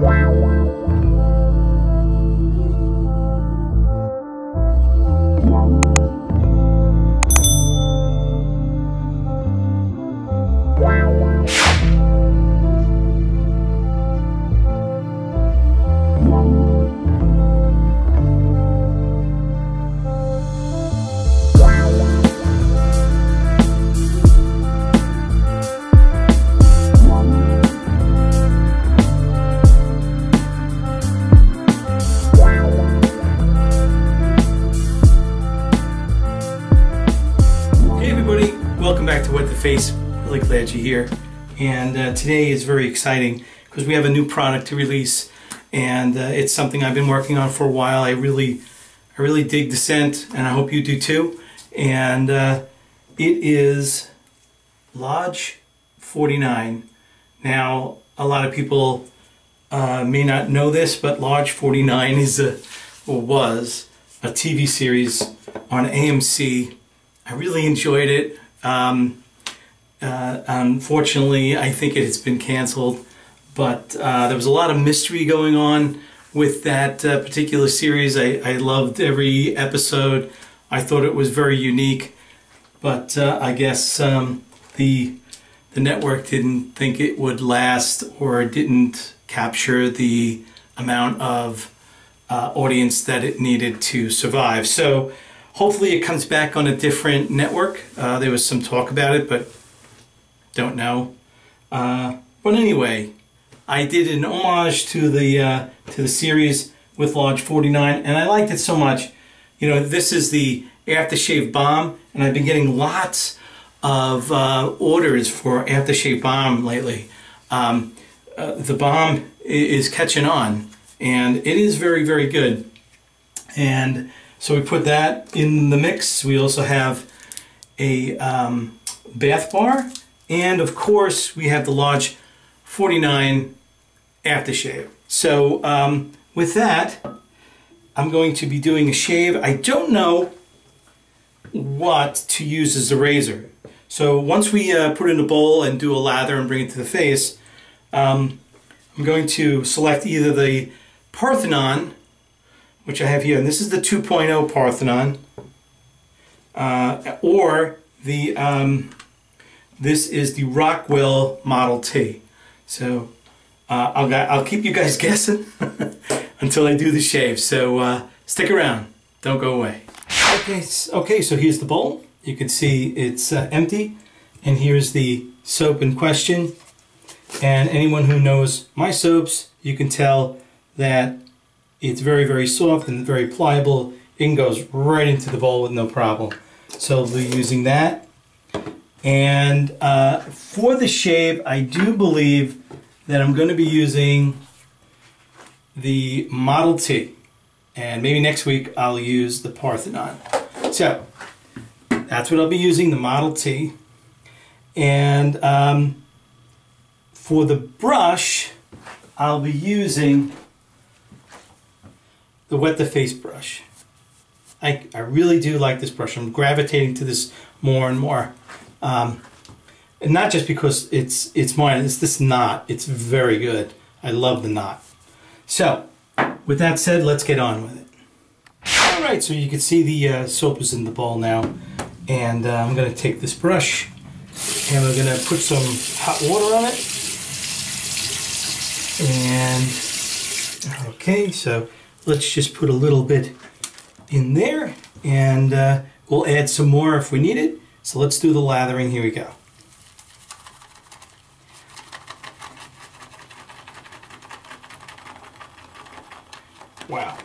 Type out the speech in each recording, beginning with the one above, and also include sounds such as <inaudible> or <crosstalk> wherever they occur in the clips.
Hey Face. Really glad you're here. And uh, today is very exciting because we have a new product to release, and uh, it's something I've been working on for a while. I really, I really dig the scent, and I hope you do too. And uh, it is Lodge 49. Now, a lot of people uh, may not know this, but Lodge 49 is a, or was a TV series on AMC. I really enjoyed it. Um, uh, unfortunately, I think it has been canceled, but uh, there was a lot of mystery going on with that uh, particular series. I, I loved every episode. I thought it was very unique, but uh, I guess um, the the network didn't think it would last or didn't capture the amount of uh, audience that it needed to survive. So hopefully it comes back on a different network. Uh, there was some talk about it, but don't know. Uh, but anyway, I did an homage to the uh, to the series with Lodge 49, and I liked it so much. You know, this is the aftershave balm, and I've been getting lots of uh, orders for aftershave balm lately. Um, uh, the balm is catching on, and it is very, very good. And so we put that in the mix. We also have a um, bath bar, and of course we have the Lodge 49 aftershave. So um, with that, I'm going to be doing a shave. I don't know what to use as a razor. So once we uh, put in a bowl and do a lather and bring it to the face, um, I'm going to select either the Parthenon, which I have here, and this is the 2.0 Parthenon, uh, or the um, this is the Rockwell Model T. So uh, I'll, I'll keep you guys <laughs> guessing <laughs> until I do the shave. So uh, stick around, don't go away. Okay, okay. So here's the bowl. You can see it's uh, empty, and here's the soap in question. And anyone who knows my soaps, you can tell that it's very, very soft and very pliable. It goes right into the bowl with no problem. So I'll be using that. And uh, for the shave, I do believe that I'm going to be using the Model T. And maybe next week I'll use the Parthenon. So that's what I'll be using, the Model T. And um, for the brush, I'll be using the Wet the Face brush. I, I really do like this brush. I'm gravitating to this more and more. Um, and not just because it's it's mine, it's this knot. It's very good. I love the knot. So, with that said, let's get on with it. All right, so you can see the uh, soap is in the bowl now. And uh, I'm going to take this brush and we're going to put some hot water on it. And, okay, so let's just put a little bit in there and uh, we'll add some more if we need it. So let's do the lathering. Here we go. Wow.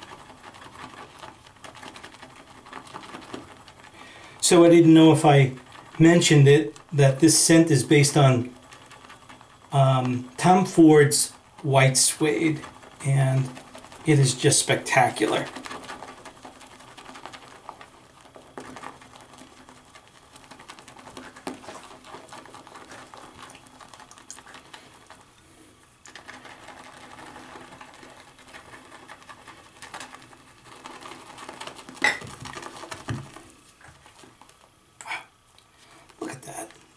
So I didn't know if I mentioned it that this scent is based on um, Tom Ford's White Suede and it is just spectacular.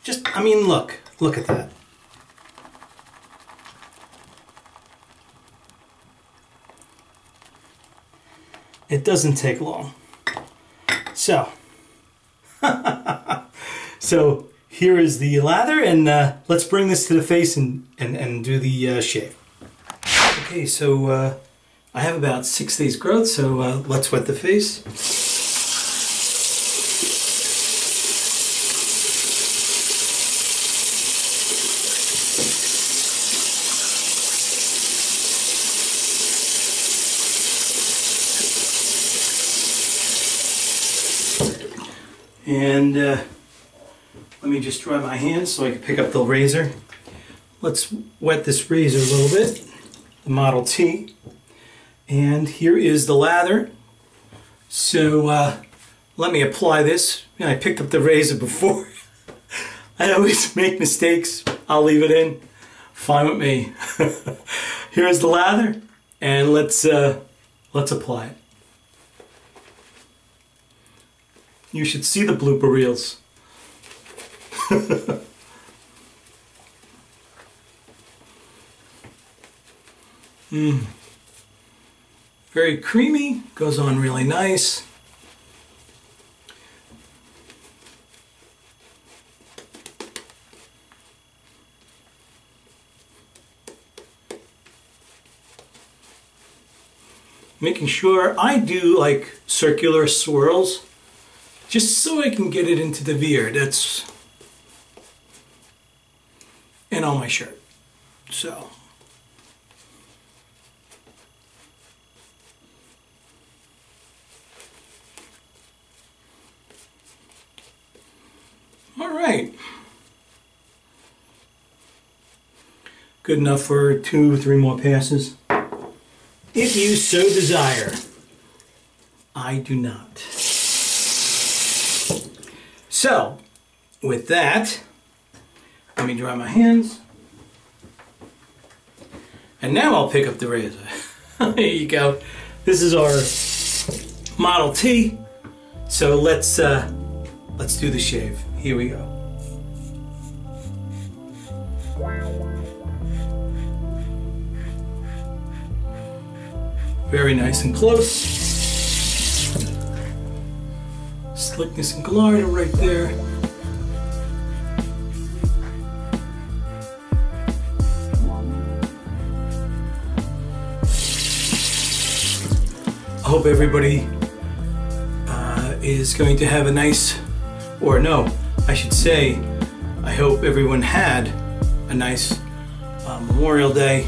Just, I mean, look. Look at that. It doesn't take long. So, <laughs> so here is the lather and uh, let's bring this to the face and, and, and do the uh, shave. Okay, so uh, I have about six days growth, so uh, let's wet the face. And uh, let me just dry my hands so I can pick up the razor. Let's wet this razor a little bit, the Model T. And here is the lather. So uh, let me apply this. I picked up the razor before. <laughs> I always make mistakes. I'll leave it in. Fine with me. <laughs> Here's the lather, and let's uh, let's apply it. You should see the blooper reels. Mmm. <laughs> Very creamy, goes on really nice. Making sure I do like circular swirls just so I can get it into the beard. That's and on my shirt. So. All right. Good enough for two, three more passes. If you so desire. I do not. So, with that, let me dry my hands. And now I'll pick up the razor. <laughs> there you go. This is our Model T. So let's uh, let's do the shave. Here we go. Very nice and close. Slickness and Gallardo right there. I hope everybody uh, is going to have a nice, or no, I should say, I hope everyone had a nice uh, Memorial Day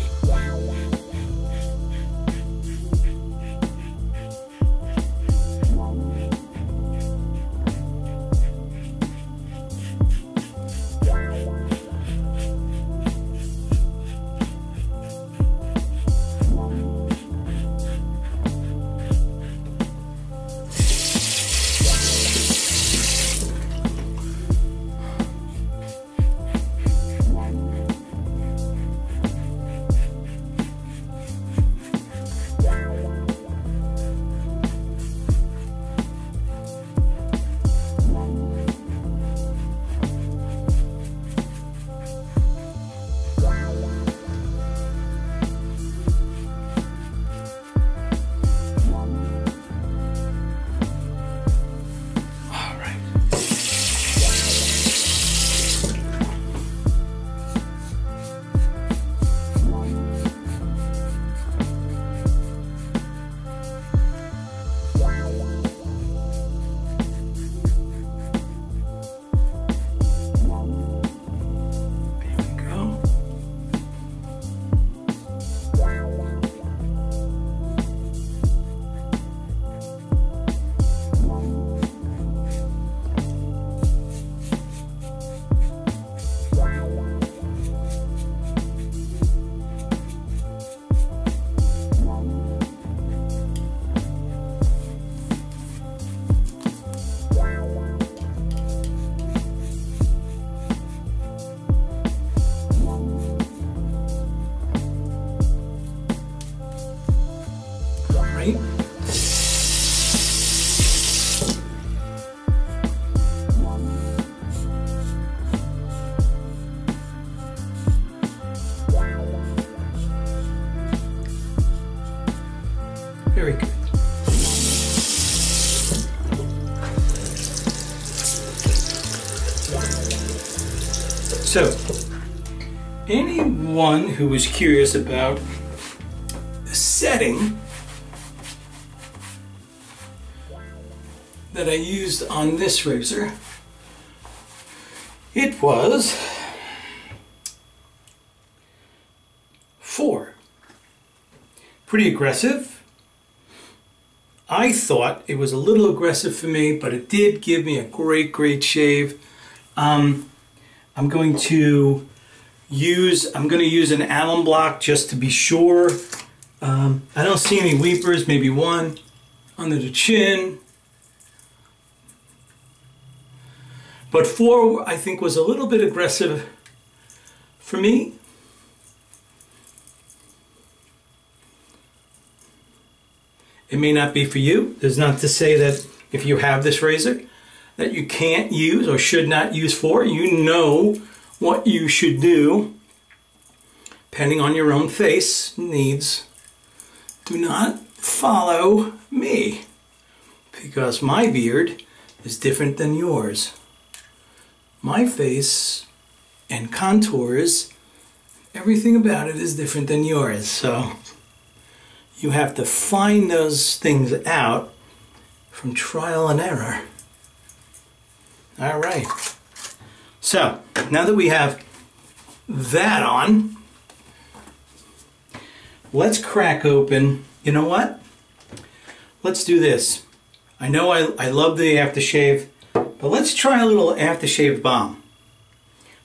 right? Very good. So, anyone who is curious about the setting that I used on this razor, it was four. Pretty aggressive. I thought it was a little aggressive for me, but it did give me a great, great shave. Um, I'm going to use, I'm going to use an alum block just to be sure. Um, I don't see any weepers, maybe one under the chin. But four, I think, was a little bit aggressive for me. It may not be for you. There's not to say that if you have this razor that you can't use or should not use four. You know what you should do depending on your own face needs. Do not follow me because my beard is different than yours. My face and contours, everything about it is different than yours. So you have to find those things out from trial and error. All right. So now that we have that on, let's crack open. You know what? Let's do this. I know I, I love the aftershave, but let's try a little aftershave balm.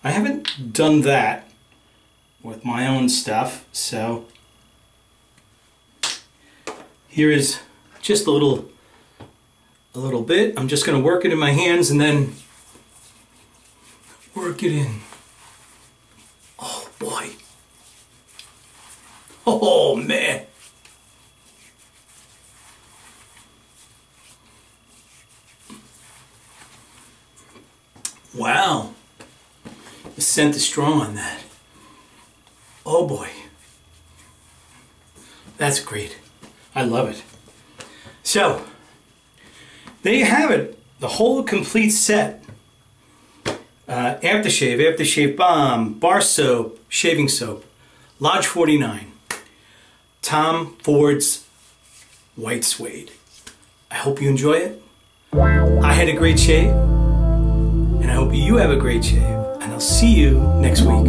I haven't done that with my own stuff, so here is just a little a little bit. I'm just going to work it in my hands and then work it in. Oh boy. Oh man. Wow. The scent is strong on that. Oh boy. That's great. I love it. So, there you have it. The whole complete set. Uh, aftershave, aftershave balm, bar soap, shaving soap. Lodge 49. Tom Ford's White Suede. I hope you enjoy it. I had a great shave. Hope you have a great shave. And I'll see you next week.